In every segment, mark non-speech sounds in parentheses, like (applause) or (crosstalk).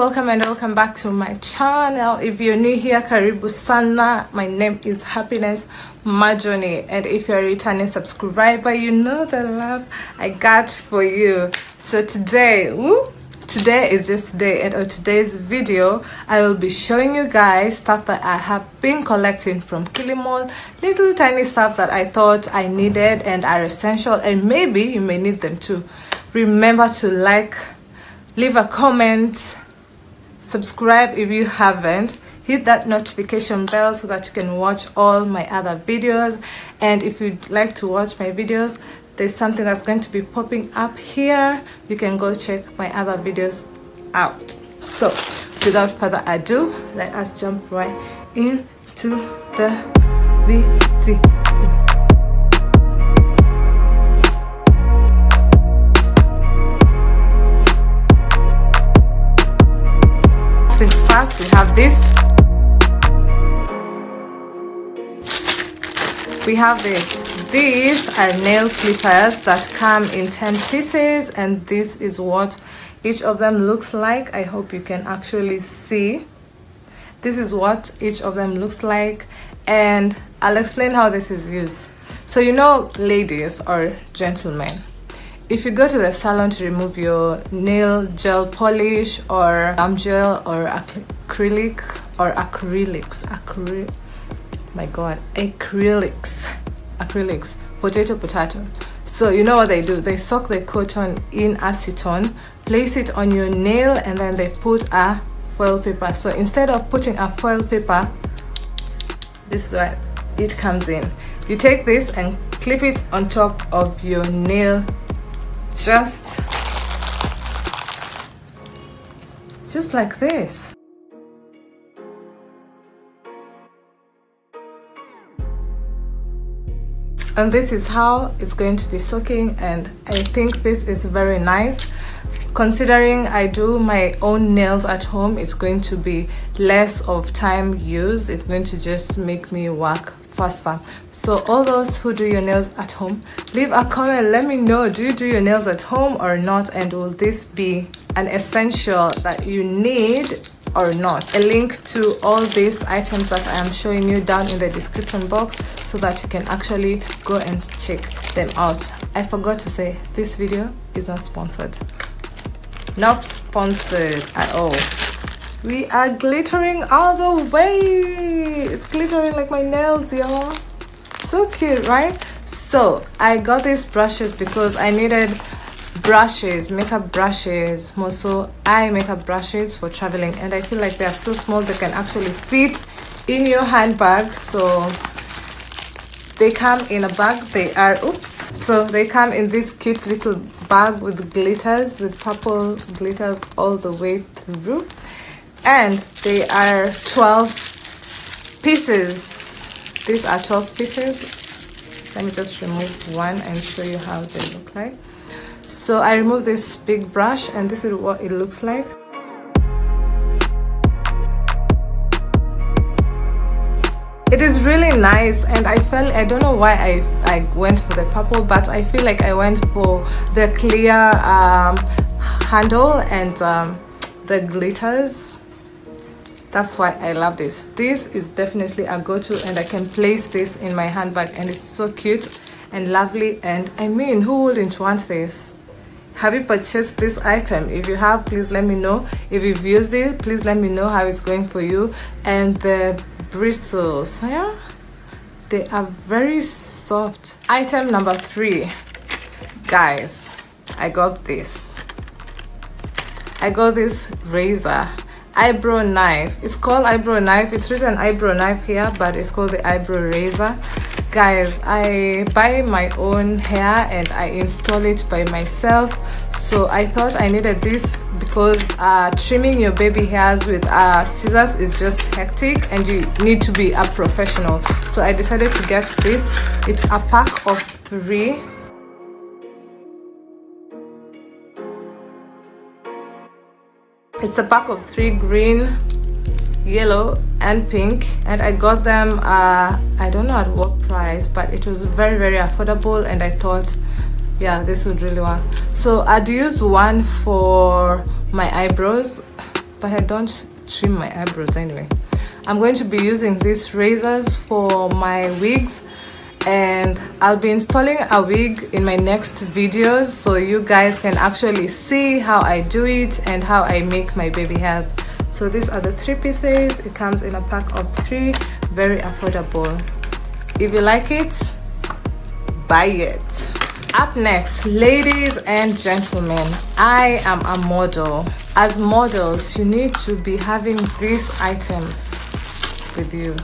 welcome and welcome back to my channel. If you're new here karibu sana. My name is happiness Majoni and if you're a returning subscriber you know the love I got for you. So today woo, today is just today and on today's video I will be showing you guys stuff that I have been collecting from Kilimall little tiny stuff that I thought I needed and are essential and maybe you may need them too. Remember to like leave a comment subscribe if you haven't. Hit that notification bell so that you can watch all my other videos. And if you'd like to watch my videos there's something that's going to be popping up here. You can go check my other videos out. So without further ado let us jump right into the video we have this. We have this. These are nail clippers that come in 10 pieces and this is what each of them looks like. I hope you can actually see. This is what each of them looks like and i'll explain how this is used. So you know ladies or gentlemen if you go to the salon to remove your nail gel polish or gum gel or acrylic or acrylics acrylic my god acrylics acrylics potato potato. So you know what they do? They soak the cotton in acetone place it on your nail and then they put a foil paper. So instead of putting a foil paper this is where it comes in. You take this and clip it on top of your nail just just like this. And this is how it's going to be soaking and I think this is very nice. Considering I do my own nails at home it's going to be less of time used. It's going to just make me work faster. So all those who do your nails at home leave a comment. Let me know do you do your nails at home or not? And will this be an essential that you need or not? A link to all these items that i am showing you down in the description box so that you can actually go and check them out. I forgot to say this video is not sponsored. Not sponsored at all we are glittering all the way. It's glittering like my nails y'all. So cute right? So i got these brushes because i needed brushes makeup brushes. More so eye makeup brushes for traveling and i feel like they're so small they can actually fit in your handbag. So they come in a bag. They are oops. So they come in this cute little bag with glitters with purple glitters all the way through and they are 12 pieces. These are 12 pieces. Let me just remove one and show you how they look like. So i remove this big brush and this is what it looks like. It is really nice and i felt i don't know why i i went for the purple but i feel like i went for the clear um, handle and um, the glitters that's why i love this. This is definitely a go-to and i can place this in my handbag and it's so cute and lovely and i mean who wouldn't want this? Have you purchased this item? If you have please let me know. If you've used it please let me know how it's going for you. And the bristles yeah they are very soft. Item number three guys i got this. I got this razor eyebrow knife. It's called eyebrow knife. It's written eyebrow knife here but it's called the eyebrow razor. Guys i buy my own hair and i install it by myself. So i thought i needed this because uh, trimming your baby hairs with uh, scissors is just hectic and you need to be a professional. So i decided to get this. It's a pack of three it's a pack of three green yellow and pink. And i got them uh, i don't know at what price but it was very very affordable and i thought yeah this would really work. So i'd use one for my eyebrows but I don't trim my eyebrows anyway. I'm going to be using these razors for my wigs and I'll be installing a wig in my next videos so you guys can actually see how I do it and how I make my baby hairs. So these are the three pieces. It comes in a pack of three. Very affordable. If you like it buy it. Up next ladies and gentlemen i am a model. As models you need to be having this item with you.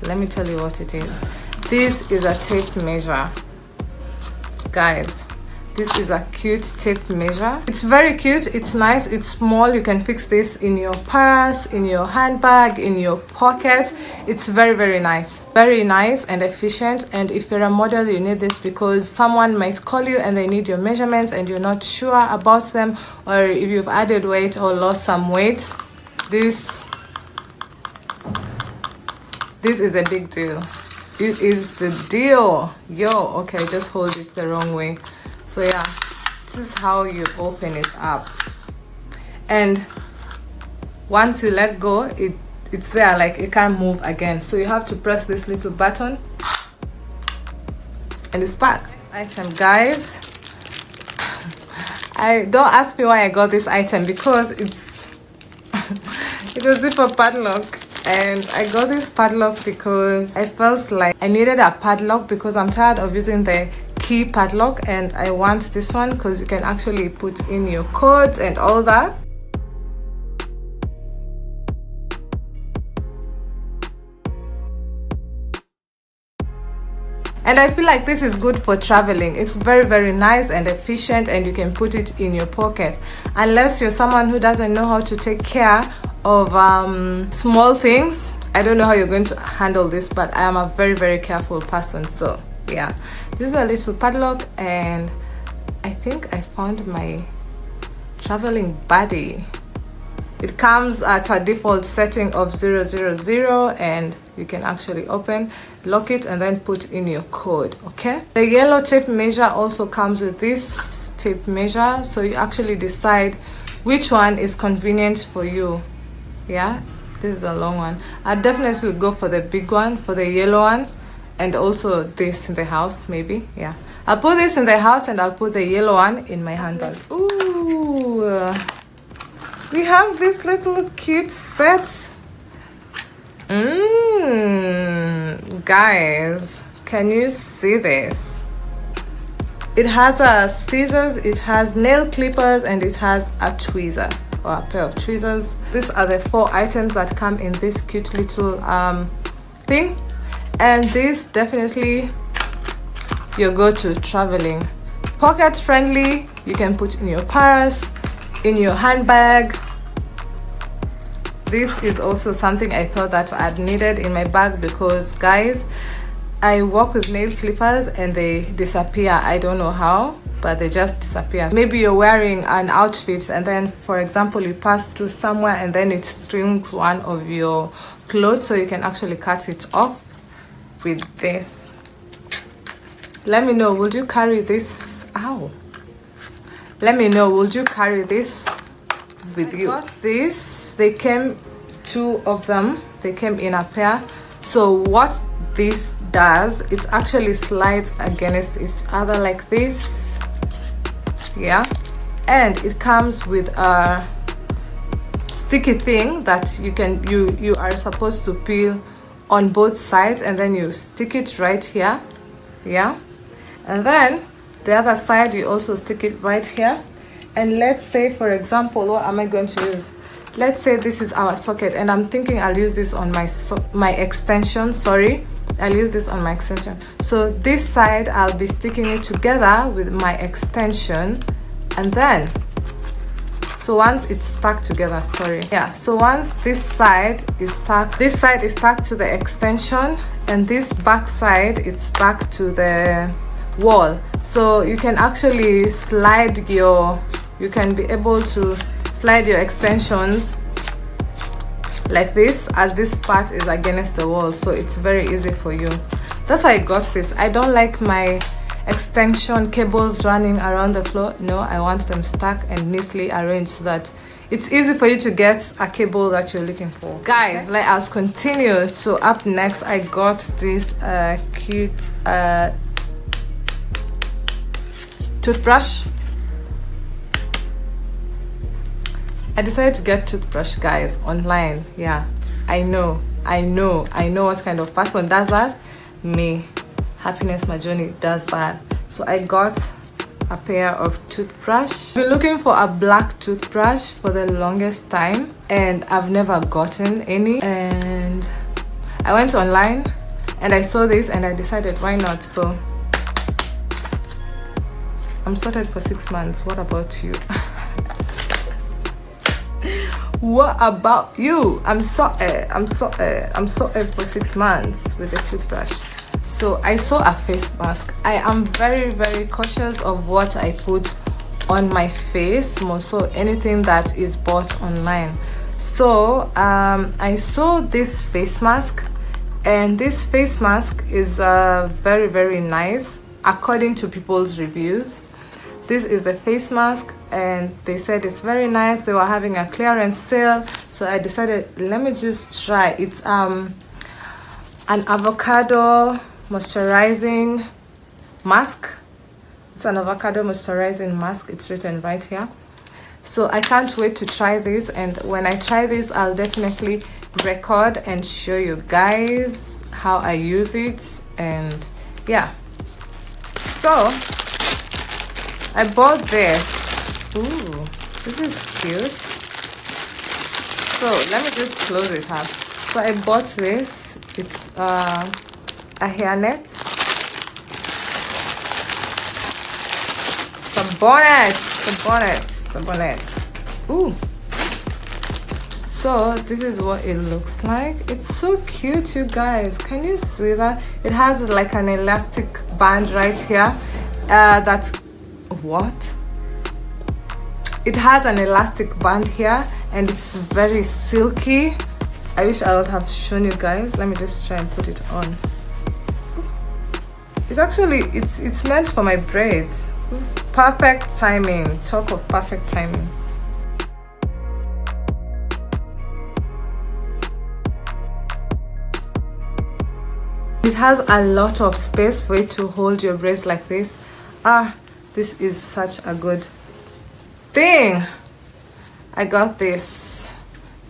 Let me tell you what it is this is a tape measure. Guys this is a cute tape measure. It's very cute. It's nice. It's small. You can fix this in your purse in your handbag in your pocket. It's very very nice. Very nice and efficient. And if you're a model you need this because someone might call you and they need your measurements and you're not sure about them or if you've added weight or lost some weight. This this is a big deal it is the deal. Yo okay just hold it the wrong way. So yeah this is how you open it up. And once you let go it it's there like it can't move again. So you have to press this little button. And it's back. Next item guys. (laughs) I don't ask me why I got this item because it's (laughs) it's a zipper padlock and I got this padlock because I felt like I needed a padlock because I'm tired of using the key padlock and I want this one because you can actually put in your codes and all that and I feel like this is good for traveling. It's very very nice and efficient and you can put it in your pocket. Unless you're someone who doesn't know how to take care of um, small things. I don't know how you're going to handle this but I am a very very careful person. So yeah. This is a little padlock and I think I found my traveling buddy. It comes at a default setting of 000 and you can actually open lock it and then put in your code okay? The yellow tape measure also comes with this tape measure so you actually decide which one is convenient for you yeah? This is a long one. I definitely would go for the big one for the yellow one and also this in the house maybe yeah. I'll put this in the house and I'll put the yellow one in my handbag. Ooh! We have this little cute set mmm guys can you see this? It has a scissors it has nail clippers and it has a tweezer or a pair of tweezers. These are the four items that come in this cute little um, thing. And this definitely your go-to traveling. Pocket friendly you can put in your purse in your handbag this is also something I thought that I'd needed in my bag because guys I work with nail clippers and they disappear. I don't know how but they just disappear. Maybe you're wearing an outfit and then for example you pass through somewhere and then it strings one of your clothes so you can actually cut it off with this. Let me know would you carry this? Ow. Let me know would you carry this with you? got this they came two of them they came in a pair. So what this does it actually slides against each other like this. Yeah. And it comes with a sticky thing that you can you you are supposed to peel on both sides and then you stick it right here. Yeah. And then the other side you also stick it right here. And let's say for example what am I going to use let's say this is our socket and I'm thinking I'll use this on my so my extension sorry. I'll use this on my extension. So this side I'll be sticking it together with my extension and then so once it's stuck together sorry. Yeah so once this side is stuck this side is stuck to the extension and this back side is stuck to the wall. So you can actually slide your you can be able to slide your extensions like this as this part is against the wall so it's very easy for you. That's why I got this. I don't like my extension cables running around the floor. No i want them stuck and neatly arranged so that it's easy for you to get a cable that you're looking for. Guys okay. let us continue. So up next i got this uh, cute uh, toothbrush I decided to get toothbrush guys online. Yeah. I know. I know. I know what kind of person does that. Me. Happiness Majoni does that. So I got a pair of toothbrush. I've been looking for a black toothbrush for the longest time and I've never gotten any. And I went online and I saw this and I decided why not? So I'm started for six months. What about you (laughs) what about you? I'm sorry i'm sorry i'm sorry for six months with the toothbrush. So i saw a face mask. I am very very cautious of what i put on my face more so anything that is bought online. So um, i saw this face mask and this face mask is uh, very very nice according to people's reviews. This is the face mask and they said it's very nice. They were having a clearance sale. So i decided let me just try. It's um an avocado moisturizing mask. It's an avocado moisturizing mask. It's written right here. So i can't wait to try this. And when i try this i'll definitely record and show you guys how i use it. And yeah. So i bought this Ooh, this is cute. So let me just close it up. So I bought this. It's uh, a hairnet. Some bonnet, some bonnet, some bonnet. Ooh. So this is what it looks like. It's so cute, you guys. Can you see that? It has like an elastic band right here. Uh, that's what? It has an elastic band here and it's very silky. I wish i would have shown you guys. Let me just try and put it on. It's actually it's it's meant for my braids. Perfect timing. Talk of perfect timing. It has a lot of space for it to hold your braids like this. Ah this is such a good thing i got this.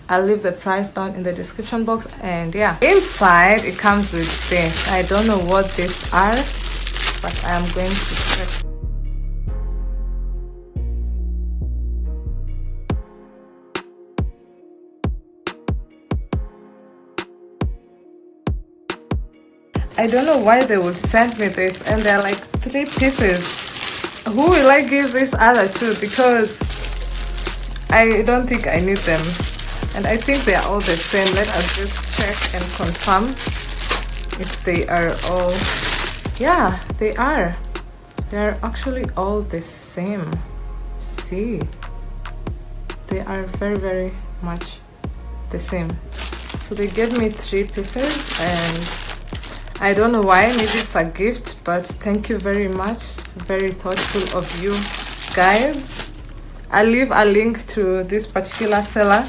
I'll leave the price down in the description box and yeah. Inside it comes with this. I don't know what these are but i am going to check. I don't know why they would send me this and they're like three pieces who will I give this other to? Because I don't think I need them. And I think they are all the same. Let us just check and confirm if they are all yeah they are. They're actually all the same. See? They are very very much the same. So they gave me three pieces and I don't know why, maybe it's a gift, but thank you very much. It's very thoughtful of you guys. I'll leave a link to this particular seller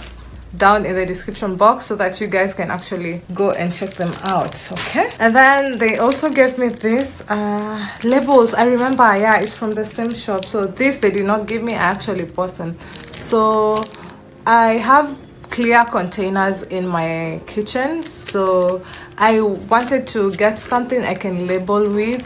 down in the description box so that you guys can actually go and check them out okay and then they also gave me this uh labels i remember yeah it's from the same shop so this they did not give me i actually bought them so i have clear containers in my kitchen. So I wanted to get something I can label with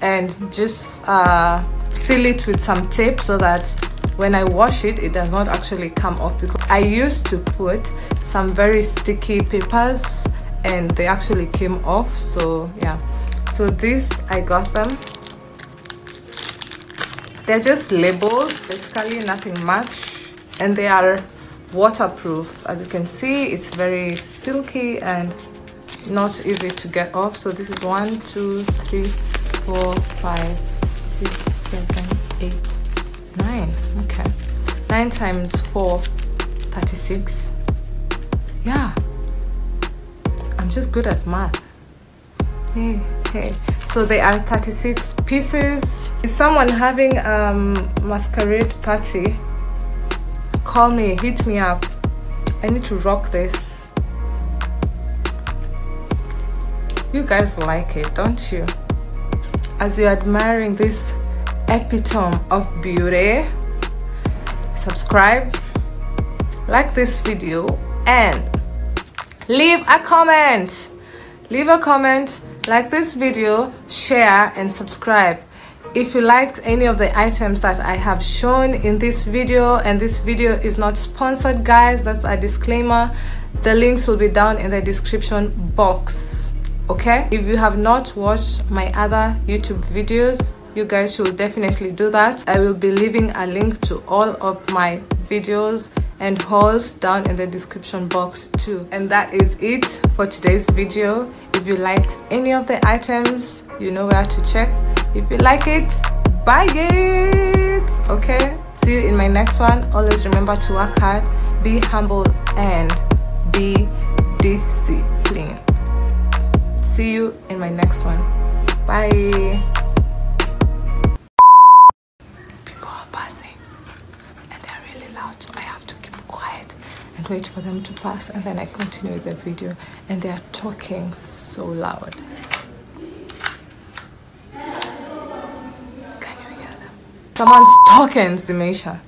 and just uh, seal it with some tape so that when I wash it it does not actually come off because I used to put some very sticky papers and they actually came off. So yeah. So this I got them. They're just labels basically nothing much and they are waterproof. As you can see it's very silky and not easy to get off. So this is one two three four five six seven eight nine. Okay. Nine times four 36 yeah. I'm just good at math. Hey hey. So they are 36 pieces. Is someone having um masquerade party call me hit me up. I need to rock this. You guys like it don't you? As you're admiring this epitome of beauty subscribe like this video and leave a comment. Leave a comment like this video share and subscribe if you liked any of the items that i have shown in this video and this video is not sponsored guys that's a disclaimer. The links will be down in the description box okay? If you have not watched my other youtube videos you guys should definitely do that. I will be leaving a link to all of my videos and hauls down in the description box too. And that is it for today's video. If you liked any of the items you know where to check if you like it buy it okay? See you in my next one. Always remember to work hard be humble and be disciplined. See you in my next one. Bye. People are passing and they are really loud. I have to keep quiet and wait for them to pass and then I continue with the video and they are talking so loud. Can you hear Someone's talking, Zimisha.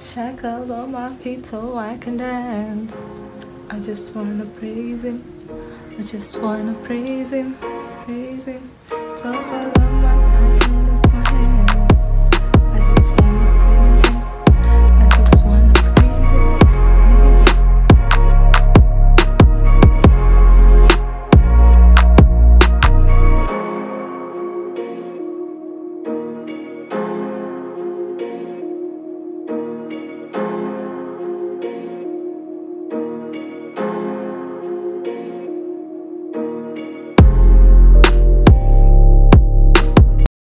Shackles on my feet so I can dance. I just wanna praise him. I just wanna praise him praise him. Talk